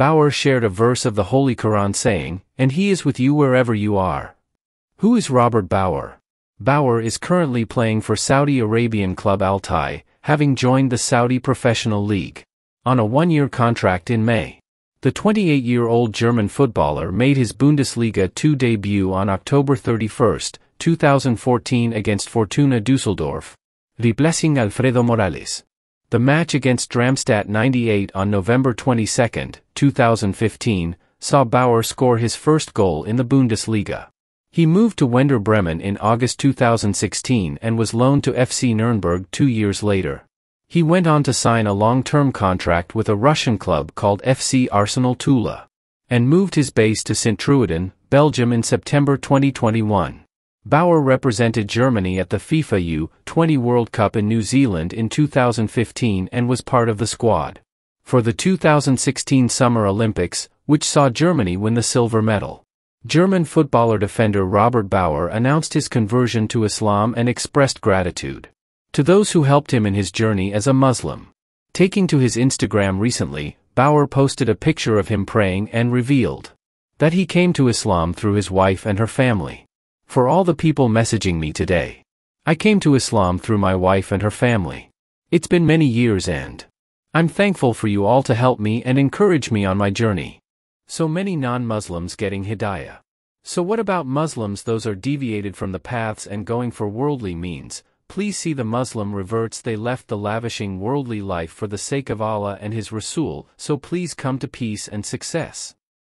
Bauer shared a verse of the Holy Quran saying, And he is with you wherever you are. Who is Robert Bauer? Bauer is currently playing for Saudi Arabian club Al-Tai, having joined the Saudi Professional League. On a one-year contract in May. The 28-year-old German footballer made his Bundesliga 2 debut on October 31, 2014 against Fortuna Düsseldorf. Replacing Alfredo Morales. The match against Darmstadt 98 on November 22, 2015, saw Bauer score his first goal in the Bundesliga. He moved to Werder Bremen in August 2016 and was loaned to FC Nuremberg two years later. He went on to sign a long-term contract with a Russian club called FC Arsenal Tula, and moved his base to Sint-Truiden, Belgium in September 2021. Bauer represented Germany at the FIFA U20 World Cup in New Zealand in 2015 and was part of the squad. For the 2016 Summer Olympics, which saw Germany win the silver medal. German footballer defender Robert Bauer announced his conversion to Islam and expressed gratitude to those who helped him in his journey as a Muslim. Taking to his Instagram recently, Bauer posted a picture of him praying and revealed that he came to Islam through his wife and her family. For all the people messaging me today, I came to Islam through my wife and her family. It's been many years and I'm thankful for you all to help me and encourage me on my journey. So many non-Muslims getting hidayah. So what about Muslims those are deviated from the paths and going for worldly means, please see the Muslim reverts they left the lavishing worldly life for the sake of Allah and His Rasul, so please come to peace and success.